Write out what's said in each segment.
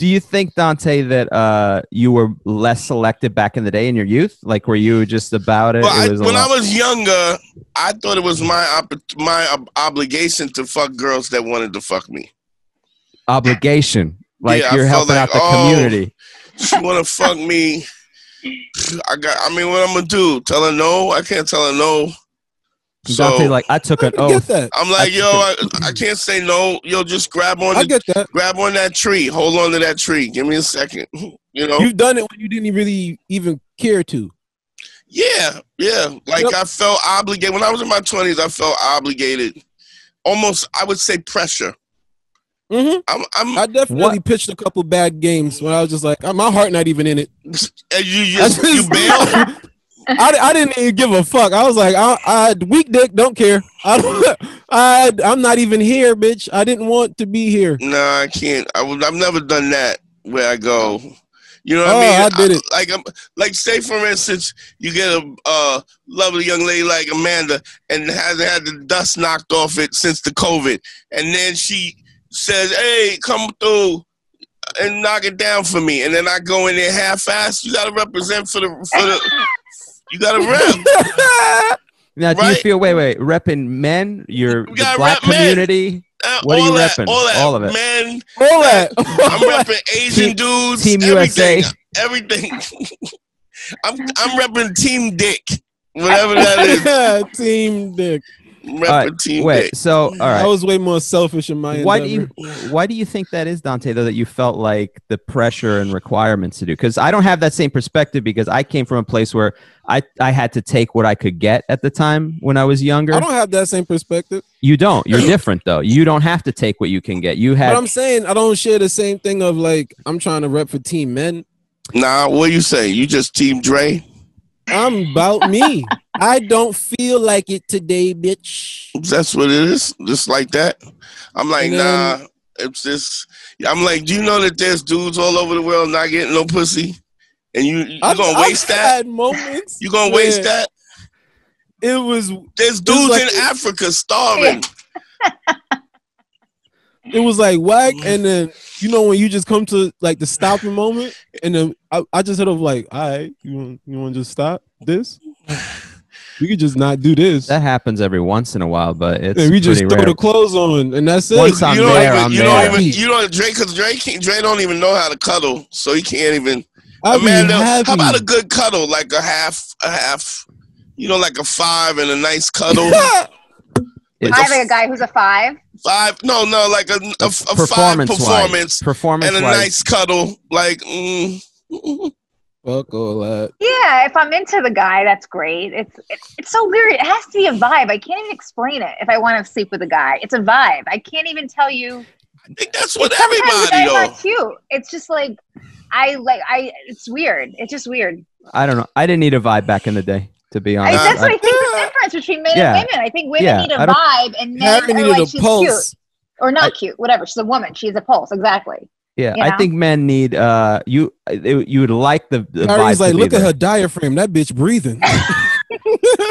Do you think Dante that uh, you were less selective back in the day in your youth? Like, were you just about it? Well, it a when I was younger, I thought it was my op- my ob- obligation to fuck girls that wanted to fuck me. obligation, like Yeah, you're helping like, out the oh, community. She want to fuck me. I got. I mean, what I'm gonna do? Tell her no? I can't tell her no. So Dante, like I took I an can get oath. that. I'm like, yo, I, I can't say no. Yo, just grab on I get that. grab on that tree. Hold on to that tree. Give me a second. You know? You've done it when you didn't really even care to. Yeah, yeah. Like Yep. I felt obligated when I was in my twenties. I felt obligated, almost. I would say pressure. hmm I'm, I'm. I definitely pitched a couple bad games when I was just like, my heart not even in it. and you I just you just- bail. I, I didn't even give a fuck. I was like, I, I weak dick, don't care. I, don't, I I'm not even here, bitch. I didn't want to be here. Nah, I can't. I would. I've never done that. Where I go. You know what Oh, I mean? I did it. like, I'm, like, say for instance, you get a uh, lovely young lady like Amanda, and hasn't had the dust knocked off it since the COVID, and then she says, "Hey, come through." And knock it down for me, and then I go in there half-assed. You gotta represent for the for the. You gotta rep. Now, do you feel wait, wait, repping men, your the black men. community? Uh, What are you that, repping? All that, All of it. Men. All that. I'm repping Asian Team- dudes. Team everything, USA. Everything. I'm I'm repping Team Dick. Whatever that is. Team dick. I'm right, Team wait. Dick. So, mm. all I was way more selfish in my Why do you why do you think that is, Dante? Though that you felt like the pressure and requirements to do? Because I don't have that same perspective because I came from a place where I I had to take what I could get at the time when I was younger. I don't have that same perspective. you don't. You're different though. You don't have to take what you can get. You have. But I'm saying I don't share the same thing of like I'm trying to rep for team men. Nah, what you say? You just Team Dre? I'm about me. I don't feel like it today, bitch. That's what it is. Just like that. I'm like, then- nah. It's just. I'm like, do you know that there's dudes all over the world not getting no pussy, and you you I've- gonna I've waste that? Had moments. You gonna waste that? It was There's dudes like- in Africa starving. it was like whack, mm. and then you know when you just come to like the stopping moment, and then I, I just hit up like, all right, you want you want to just stop this? We could just not do this. that happens every once in a while, but it's and we just throw rare. the clothes on, and that's it. Once I'm you don't there, even, I'm you there. don't even, you don't Dre, because Dre, can't- Dre don't even know how to cuddle, so he can't even. I be Amanda, how about a good cuddle, like a half, a half, you know, like a five and a nice cuddle. It's- I have a guy who's a five. five, no, no, like a, a, a five performance performance performance and a wise. nice cuddle, like. Mm, Fuck all that. Yeah, if I'm into the guy, that's great. It's, it's it's so weird. It has to be a vibe. I can't even explain it. If I want to sleep with a guy, it's a vibe. I can't even tell you. I think that's what Sometimes the everybody guy's not cute. It's just like I like I. It's weird. It's just weird. I don't know. I didn't need a vibe back in the day, to be I, honest. that's what I- I think the difference between men Yeah. and women. I think women Yeah, need a vibe, and men Harry are like a she's pulse. cute or not I- cute. Whatever. She's a woman. She's a pulse. Exactly. Yeah, you I think men need uh you it- you would like the, the vibe Harry's to like, be look at there. her diaphragm. That bitch breathing.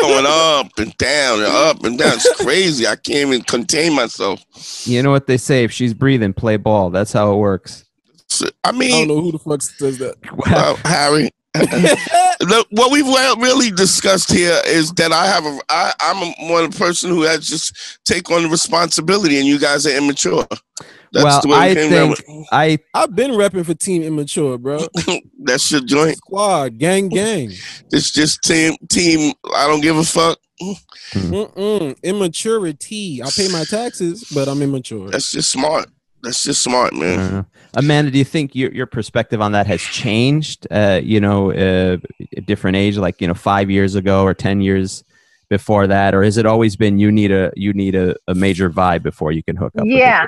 Going up and down and up and down. It's crazy. I can't even contain myself. You know what they say? If she's breathing, play ball. That's how it works. So, I I don't know who the fuck says that. uh, Harry. the, what we've really discussed here is that I have a I, I'm a, one person who has just take on the responsibility, and you guys are immature. That's well, the way I came think I I've been repping for Team Immature, bro. That's your joint. Squad, gang, gang. It's just team team. I don't give a fuck. Mm-mm. Immaturity. I pay my taxes, but I'm immature. That's just smart. That's just smart, man. don't. Amanda, do you think your your perspective on that has changed? Uh, you know, uh, a different age, like you know, five years ago or ten years before that, or has it always been you need a you need a, a major vibe before you can hook up? with Yeah.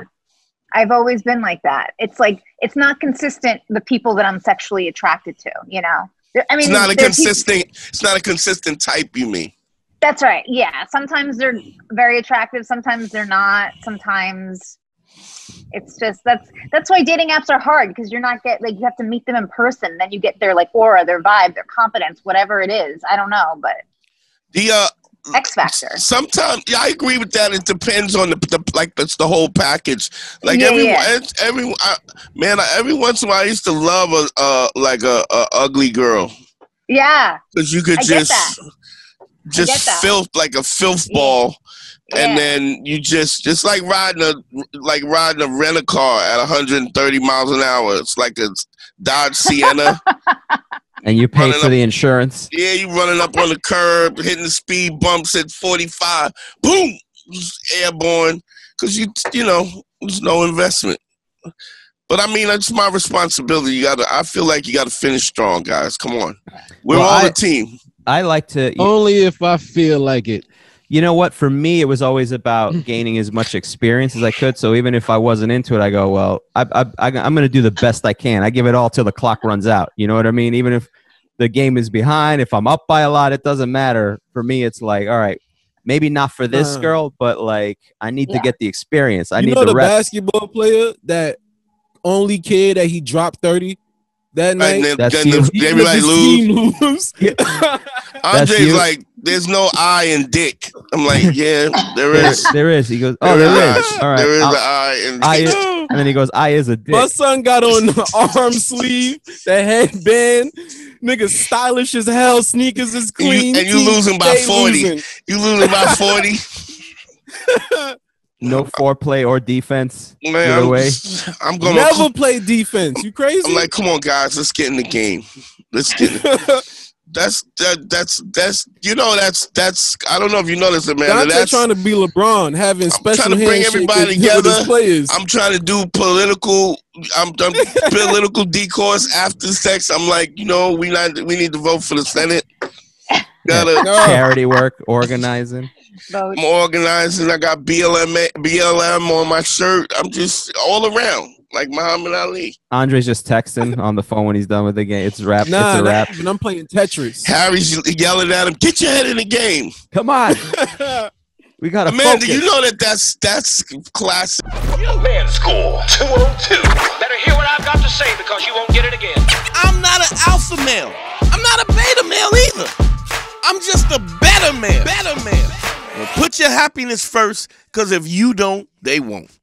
People? I've always been like that. It's like it's not consistent. The people that I'm sexually attracted to, you know. I mean, It's not a there are peop- consistent. It's not a consistent type. You mean? That's right. Yeah. Sometimes they're very attractive. Sometimes they're not. Sometimes it's just that's that's why dating apps are hard because you're not get like you have to meet them in person. Then you get their like aura, their vibe, their confidence, whatever it is. I don't know, but The uh, X Factor. Sometimes, yeah, I agree with that. It depends on the, the like that's the whole package. Like Yeah, every yeah. every I, man, I, every once in a while I used to love a uh like a, a ugly girl Yeah. because you could I just just filth like a filth ball. Yeah. And then you just just like riding a like riding a rent a car at 130 miles an hour. It's like a Dodge Sienna. And you pay for up- the insurance. Yeah, you running up on the curb, hitting the speed bumps at 45. Boom! Airborne. Because you, you know, there's no investment. But I mean, it's my responsibility. You gotta. I feel like you gotta finish strong, guys. Come on, we're Well, all I- a team. I like to. Only if I feel like it. You know what? For me, it was always about gaining as much experience as I could. So even if I wasn't into it, I go, well, I, I, I, I'm going to do the best I can. I give it all till the clock runs out. You know what I mean? Even if the game is behind, if I'm up by a lot, it doesn't matter. For me, it's like, all right, maybe not for this Uh. girl, but like I need to get the experience. I you need know the the basketball player that only kid that he dropped 30 that And night. then, That's then the- Even everybody lose. lose. Andre's like, there's no I in dick. I'm like, yeah, there There, is. there is. He goes, oh, There there is. is. All right. There is I'll- an I in I dick. is- and then he goes, I is a dick. My son got on the arm sleeve, the headband. Nigga stylish as hell. Sneakers is And you- clean. and you losing by stay 40. losing. You losing by 40. No foreplay or defense. Man, Either I'm, way. I'm gonna. Never play defense. You crazy? I'm like, come on, guys, let's get in the game. Let's get. That's that. That's that's. You know, that's that's. I don't know if you know this, man. Dante That's. trying to be LeBron, having special trying to bring everybody with- with his together. players. I'm trying to do political. I'm done political discourse after sex. I'm like, you know, we not. We need to vote for the Senate. Gotta. No. Charity work, organizing. Vote. I'm organizing. I got BLM BLM on my shirt. I'm just all around like Muhammad Ali. Andre's just texting on the phone when he's done with the game. It's rap. Nah, it's a rap. even. I'm playing Tetris. Harry's yelling at him, "Get your head in the game." Come on, we got to Amanda, focus. you know that that's that's classic. Young Man School 202. Your happiness first, because if you don't, they won't.